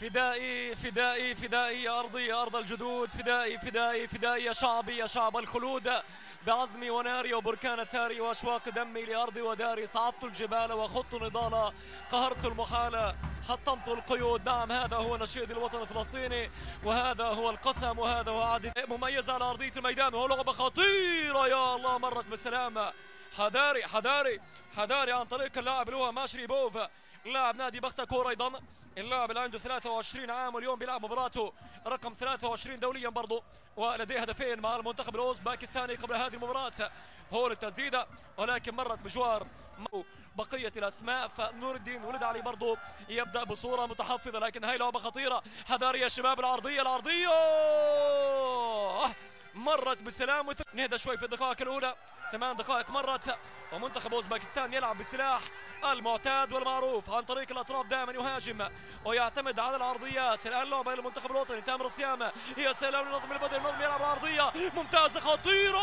فدائي فدائي فدائي يا أرضي يا أرض الجدود. فدائي فدائي فدائي يا شعبي يا شعب الخلود. بعزمي وناري وبركان ثاري وأشواق دمي لأرضي وداري. صعدت الجبال وخضت نضالا قهرت المحال حطمت القيود. نعم هذا هو نشيد الوطن الفلسطيني وهذا هو القسم وهذا هو عدد مميز على أرضية الميدان وهو لعبة خطيرة. يا الله مرت بالسلامة حذاري حذاري حذاري عن طريق اللاعب اللي هو ماشري بوف لاعب نادي بختا كور أيضا. اللاعب اللي عنده 23 عام واليوم بيلعب مباراته رقم 23 دوليا برضه ولديه هدفين مع المنتخب الاوزباكستاني قبل هذه المباراة. هون التسديده ولكن مرت بجوار بقية الأسماء فنور الدين ولد علي برضه يبدأ بصورة متحفظة لكن هاي لعبة خطيرة. حذاري يا شباب العرضية العرضية! مرت بسلام نهدى شوي في الدقائق الأولى. ثمان دقائق مرت. ومنتخب اوزباكستان يلعب بسلاح المعتاد والمعروف عن طريق الأطراف دائما يهاجم ويعتمد على العرضيات. الآن لعبة للمنتخب الوطني تامر الصيامة. هي سلام لنظم البدني النظم يلعب العرضية. ممتازه خطيرة!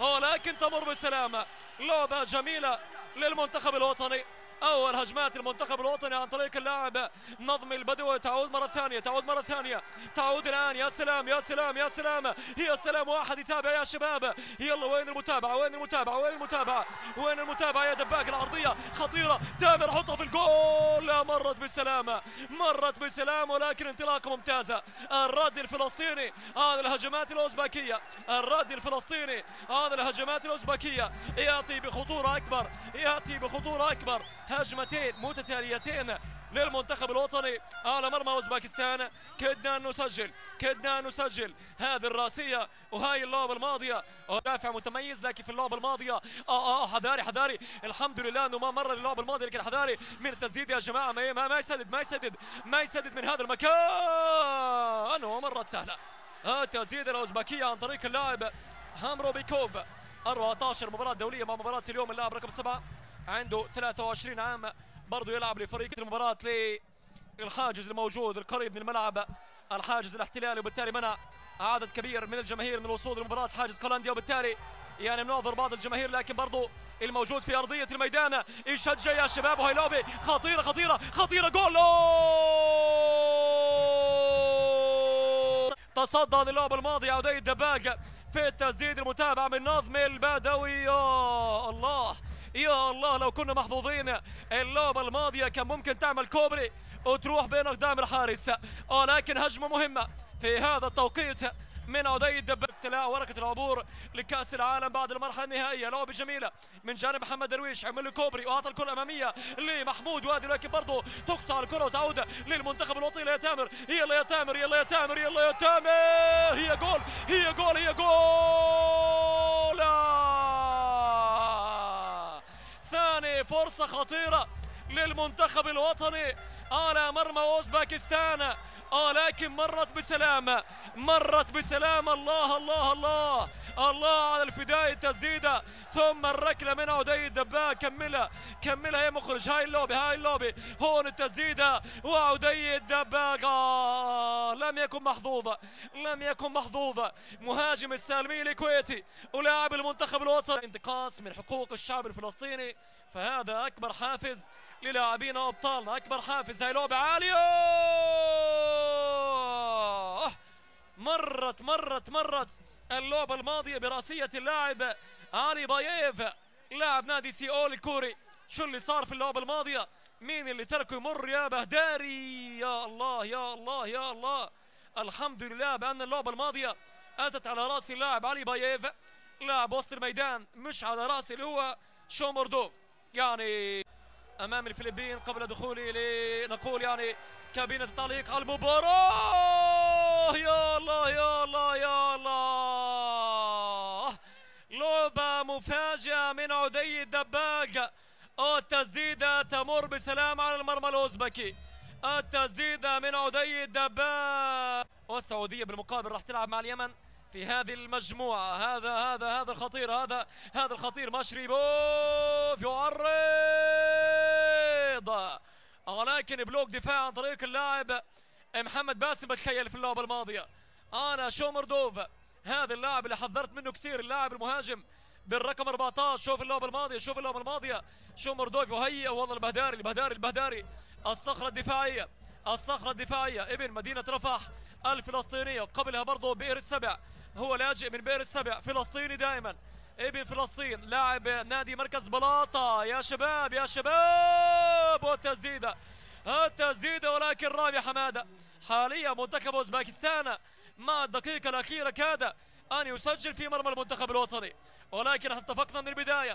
ولكن تمر بسلامة. لعبة جميلة للمنتخب الوطني. أول هجمات المنتخب الوطني عن طريق اللاعب نظم البدوي. تعود مرة ثانية تعود مرة ثانية. تعود الآن يا سلام يا سلام يا سلام. يا سلام واحد يتابع يا شباب. يلا وين المتابعة؟ وين المتابعة؟ وين المتابعة؟ وين المتابعة يا دباك العرضية؟ خطيرة. تامر حطها في الجول. مرت بسلامه مرت بسلامه ولكن انطلاقة ممتازة. الرد الفلسطيني هذه الهجمات الاوزباكيه الرد الفلسطيني هذه الهجمات الاوزباكيه يأتي بخطورة أكبر يأتي بخطورة أكبر. هجمتين متتاليتين للمنتخب الوطني. على مرمى أوزباكستان. كدنا نسجل كدنا نسجل هذه الراسية وهاي اللعبة الماضية. دافع متميز لكن في اللعبة الماضية آه آه حذاري حذاري. الحمد لله إنه ما مر اللعبة الماضية لكن حذاري. من التسديد يا جماعة ما ما, يسدد ما يسدد ما يسدد من هذا المكان. ومرت سهلة. التسديد الأوزباكية عن طريق اللاعب هامرو بيكوف 14 مباراة دولية مع مباراة اليوم اللاعب رقم سبعة. عنده 23 عام برضه يلعب لفريق المباراة للحاجز الموجود القريب من الملعب الحاجز الاحتلالي وبالتالي منع عدد كبير من الجماهير من الوصول لمباراة حاجز قلنديا وبالتالي يعني مناظر بعض الجماهير لكن برضه الموجود في أرضية الميدان يشجع يا شباب وهي لعبة خطيرة خطيرة خطيرة جول! تصدى للعبة الماضية عودي الدباق في التسديد المتابع من نظم البدوي يا الله! يا الله لو كنا محظوظين اللعبة الماضية كان ممكن تعمل كوبري وتروح بين أقدام الحارس. ولكن هجمة مهمة في هذا التوقيت من عدي الدباب ابتلاء ورقة العبور لكأس العالم بعد المرحلة النهائية. لعبة جميلة من جانب محمد درويش عمل كوبري وأعطى الكرة الأمامية لمحمود وادي لكن برضه تقطع الكرة وتعود للمنتخب الوطني. يا تامر يلا يا تامر يلا يا تامر يلا يا تامر هي جول هي جول هي جول. فرصة خطيرة للمنتخب الوطني. على مرمى اوزباكستان آه لكن مرت بسلامة مرت بسلامة. الله الله الله الله على الفدائي التسديدة ثم الركلة من عدي الدباغ. كملها كملها يا مخرج. هاي اللوبي هاي اللوبي هون التسديدة وعدي الدباغ. آه لم يكن محظوظة لم يكن محظوظة. مهاجم السالمي الكويتي ولاعب المنتخب الوطني. انتقاص من حقوق الشعب الفلسطيني. فهذا أكبر حافز للاعبين أبطالنا. أكبر حافز. هاي لعبة عالية. مرت مرت مرت اللعبة الماضية برأسية اللاعب علي باييف لاعب نادي سيول الكوري. شو اللي صار في اللعبة الماضية؟ مين اللي تركه يمر يا بهداري؟ يا الله يا الله يا الله. الحمد لله بأن اللعبة الماضية أتت على رأس اللاعب علي باييف. لاعب وسط الميدان مش على رأس اللي هو شو مردوف يعني أمام الفلبين قبل دخولي لنقول يعني كابينة التعليق على المباراة! يا الله يا الله يا الله. لعبة مفاجئة من عدي الدباق التسديدة تمر بسلام على المرمى الأوزبكي. التسديدة من عدي الدباق والسعودية بالمقابل راح تلعب مع اليمن في هذه المجموعة. هذا هذا هذا الخطير هذا هذا الخطير. مشري بوف يعرض. ولكن بلوك دفاع عن طريق اللاعب محمد باسم بتخيل في اللعبة الماضية. أنا شومردوف هذا اللاعب اللي حذرت منه كثير اللاعب المهاجم بالرقم 14 شوف اللعبة الماضية؟ شوف اللعبة الماضية؟ شومردوف وهي والله البهداري البهداري البهداري. الصخرة الدفاعية الصخرة الدفاعية. ابن مدينة رفح الفلسطينية. قبلها برضه بئر السبع. هو لاجئ من بئر السبع. فلسطيني دائما. ابن فلسطين لاعب نادي مركز بلاطة. يا شباب يا شباب! والتسديدة التسديدة ولكن رامي حمادة. حاليا منتخب اوزباكستان مع الدقيقة الأخيرة كاد أن يسجل في مرمى المنتخب الوطني. ولكن اتفقنا من البداية.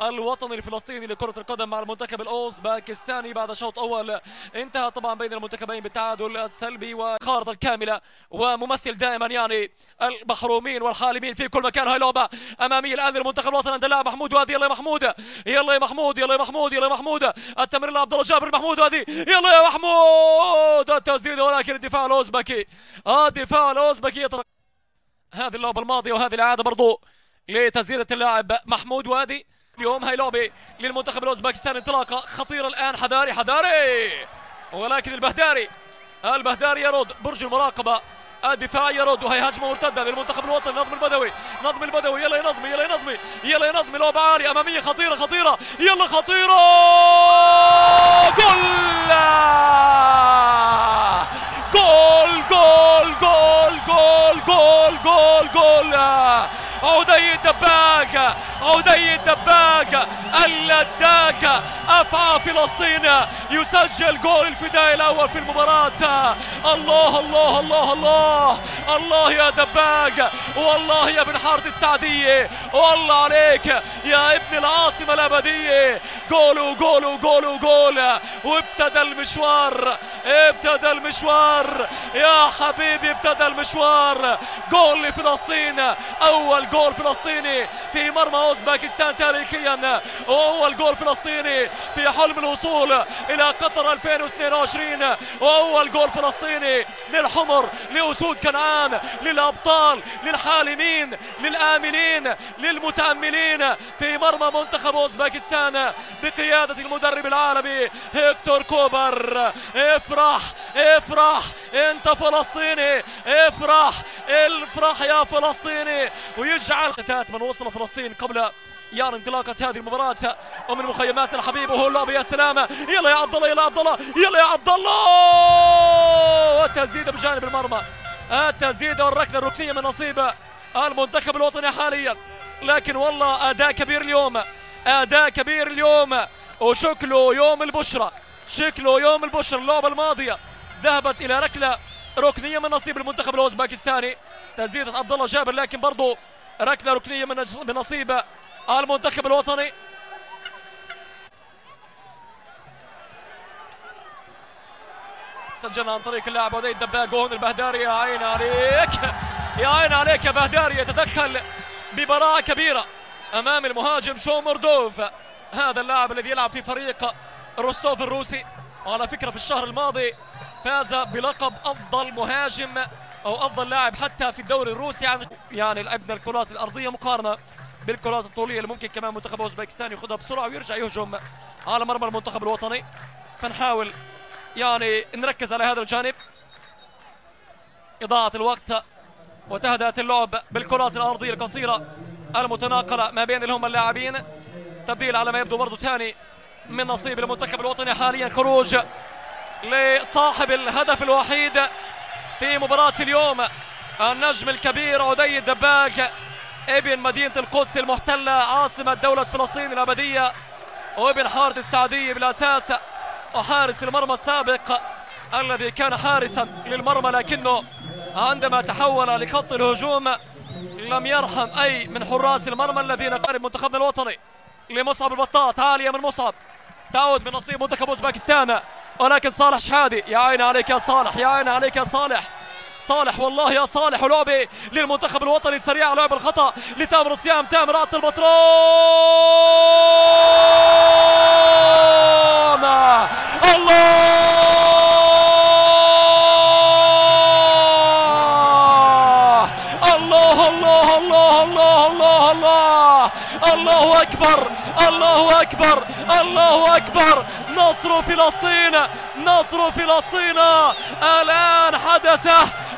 الوطني الفلسطيني لكرة القدم مع المنتخب الأوزباكستاني بعد شوط أول. انتهى طبعا بين المنتخبين بالتعادل السلبي والخارطة الكاملة وممثل دائما يعني المحرومين والحالمين في كل مكان. هاي لعبة أمامية الآن للمنتخب الوطني عند اللاعب محمود وادي. يلا يا محمود يلا يا محمود يلا يا محمود يلا يا محمود. التمرير لعبد الله جابر محمود وادي. يلا يا محمود. التسديد ولكن الدفاع الأوزبكي الدفاع الأوزبكي هذه اللعبة الماضية وهذه العادة برضو. لتسديدة اللاعب محمود وادي. اليوم هاي لعبة للمنتخب الأوزبكستاني. انطلاقة خطيرة الآن. حذاري حذاري! ولكن البهداري البهداري يرد. برج المراقبة الدفاع يرد. وهي هجمة مرتدة للمنتخب الوطني. نظم البدوي نظمي البدوي. يلا يا نظمي يلا يا نظمي يلا يا نظمي لعبة عالية أمامية خطيرة خطيرة. يلا خطيرة! جول جول! جول جول جول جول جول جول! all the way in the back. عدي الدباغ الدباغ أفعى فلسطين. يسجل جول الفدائي الأول في المباراة. الله الله الله الله. الله يا دباغ. والله يا ابن حارة السعدية والله عليك يا ابن العاصمة الابدية جول جول جول جول وابتدى المشوار. ابتدى المشوار. يا حبيبي ابتدى المشوار. جول لفلسطين. أول جول فلسطيني في مرمى اوزباكستان تاريخيا. واول جول فلسطيني في حلم الوصول إلى قطر 2022 واول جول فلسطيني للحمر لاسود كنعان للأبطال للحالمين للآمنين للمتأملين في مرمى منتخب أوزباكستان بقيادة المدرب العالمي هيكتور كوبر. افرح افرح انت فلسطيني افرح افرح يا فلسطيني. ويجعل ختات من وصل فلسطين قبل يعني انطلاقة هذه المباراة. ومن مخيمات الحبيب وهو اللعب يا سلامة يلا يا عبد الله يلا عبد الله يلا يا عبد الله والتسديدة بجانب المرمى. التسديدة والركلة الركنية من نصيب المنتخب الوطني حاليا. لكن والله أداء كبير اليوم. أداء كبير اليوم. وشكله يوم البشرة شكله يوم البشرة اللعبة الماضية ذهبت إلى ركلة ركنية من نصيب المنتخب الأوزباكستاني. تسديدة عبد الله جابر لكن برضه ركلة ركنية من نصيب المنتخب الوطني. سجلنا عن طريق اللاعب ودي الدباق وهون البهداري. يا عين عليك. يا عين عليك يا بهداري. يتدخل ببراعة كبيرة أمام المهاجم شومردوف هذا اللاعب الذي يلعب في فريق روستوف الروسي. وعلى فكرة في الشهر الماضي فاز بلقب أفضل مهاجم أو أفضل لاعب حتى في الدوري الروسي. يعني لعبنا الكرات الأرضية مقارنة بالكرات الطولية اللي ممكن كمان منتخب أوزبكستان ياخذها بسرعة ويرجع يهجم على مرمى المنتخب الوطني. فنحاول يعني نركز على هذا الجانب. إضاعة الوقت وتهدأت اللعب بالكرات الأرضية القصيرة المتناقلة ما بين هم اللاعبين. تبديل على ما يبدو برضه ثاني من نصيب المنتخب الوطني حاليا. خروج لصاحب الهدف الوحيد في مباراة اليوم النجم الكبير عدي الدباك ابن مدينة القدس المحتلة عاصمة دولة فلسطين الأبدية وابن حارة السعدية بالأساس وحارس المرمى السابق الذي كان حارسا للمرمى لكنه عندما تحول لخط الهجوم لم يرحم أي من حراس المرمى الذين قارب منتخبنا الوطني. لمصعب البطاط عالية من مصعب تعود من نصيب منتخب اوزباكستان ولكن صالح شحادي يا عيني عليك يا صالح يا عيني عليك يا صالح صالح والله يا صالح ولعبه للمنتخب الوطني سريع لعب الخطا لتامر الصيام تامر عطل البطرون الله الله الله الله الله الله الله اكبر الله اكبر الله اكبر نصر فلسطين نصر فلسطين. الآن حدث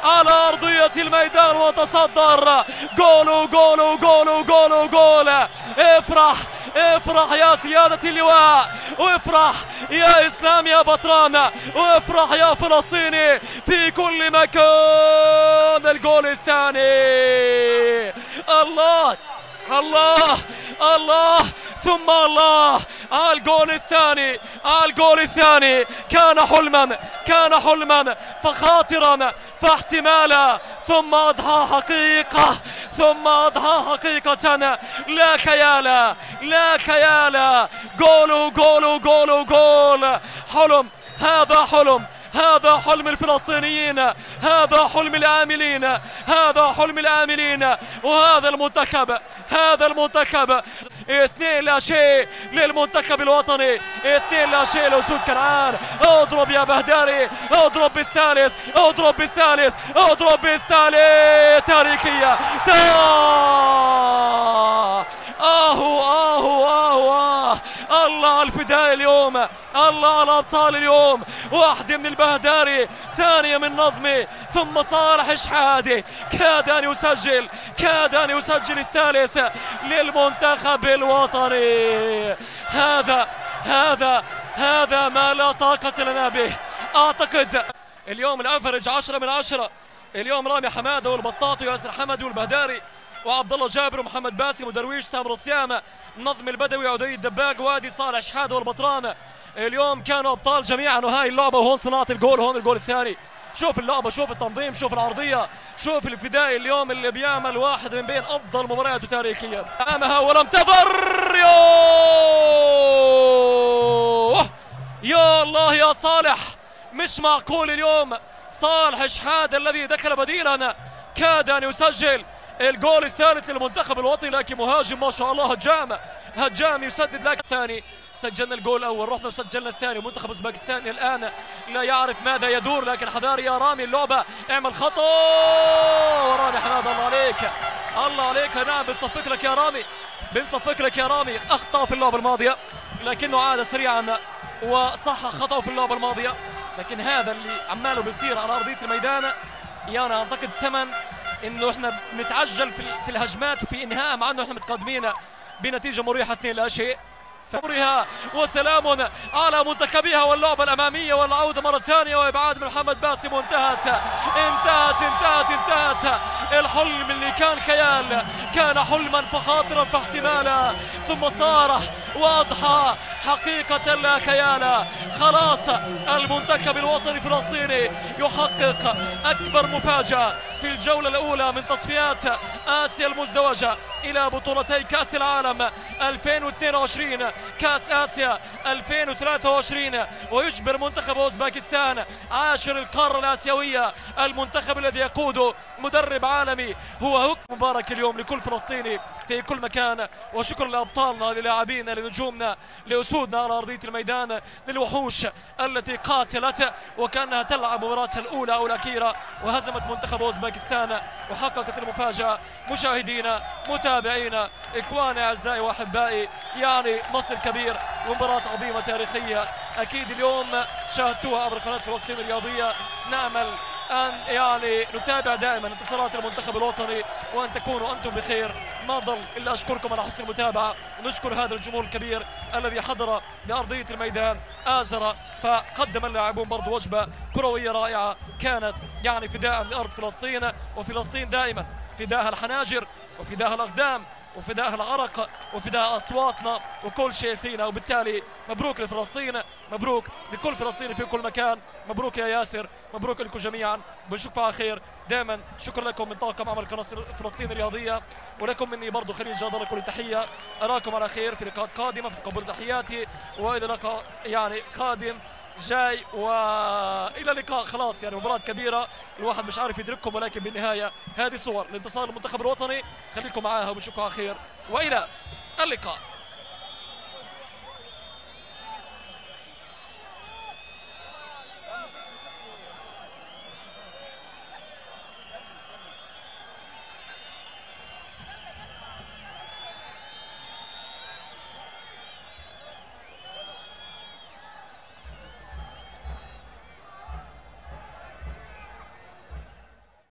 على أرضية الميدان وتصدر. جول جول جول جول جول. افرح افرح يا سيادة اللواء. وافرح يا إسلام يا بطران. وافرح يا فلسطيني في كل مكان. الجول الثاني. الله الله الله. ثم الله الجول الثاني الجول الثاني. كان حلما كان حلما فخاطرا فاحتمالا. ثم أضحى حقيقة ثم أضحى حقيقة. لا خيالا لا خيالا. جول جول جول جول حلم هذا حلم. هذا حلم الفلسطينيين هذا حلم العاملين هذا حلم العاملين. وهذا المنتخب هذا المنتخب. اثنين لا شيء للمنتخب الوطني اثنين لا شيء لأسود كنعان اضرب يا بهداري اضرب بالثالث اضرب بالثالث اضرب بالثالث. تاريخية. آه آه آه آه آه الفداء اليوم. الله على أبطال اليوم. واحدة من البهداري ثانية من نظمي ثم صالح شحادي كاد أن يسجل كاد أن يسجل الثالث للمنتخب الوطني. هذا هذا هذا ما لا طاقة لنا به. أعتقد اليوم الأفرج عشرة من عشرة. اليوم رامي حمادة والبطاطي وياسر حمدي والبهداري. وعبد الله جابر ومحمد باسم ودرويش تامر الصيامة نظم البدوي عدي الدباق وادي صالح شحاده والبطران اليوم كانوا أبطال جميعا وهاي اللعبة وهون صناعة الجول هون الجول الثاني. شوف اللعبة شوف التنظيم شوف العرضية شوف الفدائي اليوم اللي بيعمل واحد من بين أفضل مبارياته تاريخيا. أمامها ولم تضر يوه يا الله يا صالح! مش معقول اليوم صالح شحاده الذي دخل بديلا كاد أن يسجل الجول الثالث للمنتخب الوطني لكن مهاجم ما شاء الله هجام هجام يسدد لكن الثاني سجلنا الجول الأول رحنا وسجلنا الثاني. منتخب أوزبكستان الآن لا يعرف ماذا يدور لكن حذاري يا رامي اللعبة. اعمل خطأ. ورامي حماد الله عليك. الله عليك. نعم بنصفق لك يا رامي. بنصفق لك يا رامي. أخطأ في اللعبة الماضية لكنه عاد سريعا وصحح خطأه في اللعبة الماضية. لكن هذا اللي عماله بيصير على أرضية الميدان. يعني أعتقد ثمن إنه إحنا بنتعجل في في الهجمات وفي إنهاء مع إنه إحنا متقدمين بنتيجة مريحة اثنين لا شيء فمرها وسلام على منتخبها واللعبة الأمامية والعودة مرة ثانية وإبعاد من محمد باسم. وانتهت انتهت انتهت انتهت الحلم اللي كان خيال. كان حلما فخاطرا فاحتمالا ثم صار واضحى حقيقة لا خيالا خلاص المنتخب الوطني الفلسطيني يحقق أكبر مفاجأة في الجولة الأولى من تصفيات آسيا المزدوجة إلى بطولتي كأس العالم 2022 كأس آسيا 2023 ويجبر منتخب أوزباكستان عاشر القارة الآسيوية المنتخب الذي يقوده مدرب عالمي هو هك مبارك اليوم لكل فلسطيني في كل مكان. وشكرا لأبطالنا للاعبينا لنجومنا لأسودنا على أرضية الميدان للوحوش التي قاتلت وكأنها تلعب مباراتها الأولى أو الأخيرة. وهزمت منتخب أوزباكستان وحققت المفاجأة. مشاهدينا متابعينا إخواني أعزائي وأحبائي يعني مصر كبير ومباراة عظيمة تاريخية. أكيد اليوم شاهدتوها عبر قناة فلسطين الرياضية. نأمل أن يعني نتابع دائما انتصارات المنتخب الوطني وأن تكونوا أنتم بخير. ما ضل إلا أشكركم على حسن المتابعة. ونشكر هذا الجمهور الكبير الذي حضر لأرضية الميدان آزر فقدم اللاعبون برضو وجبة كروية رائعة. كانت يعني فداء لأرض فلسطين وفلسطين دائما فداها الحناجر وفداها الأقدام. وفداء العرق وفداء أصواتنا وكل شيء فينا وبالتالي مبروك لفلسطين مبروك لكل فلسطيني في كل مكان مبروك يا ياسر مبروك لكم جميعا بنشوفكم على خير. دائما شكرا لكم من طاقم عمل قناة فلسطين الرياضية ولكم مني برضو خليل جاد كل تحيه أراكم على خير في لقاءات قادمة في تقبل تحياتي وإلى لقاء يعني قادم. جاي والى اللقاء خلاص يعني مباراة كبيرة الواحد مش عارف يدرككم ولكن بالنهاية هذه صور لانتصار المنتخب الوطني. خليكم معاها وبنشوفكم على خير. وإلى اللقاء.